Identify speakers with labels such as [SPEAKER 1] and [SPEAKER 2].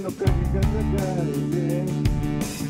[SPEAKER 1] の影が流れて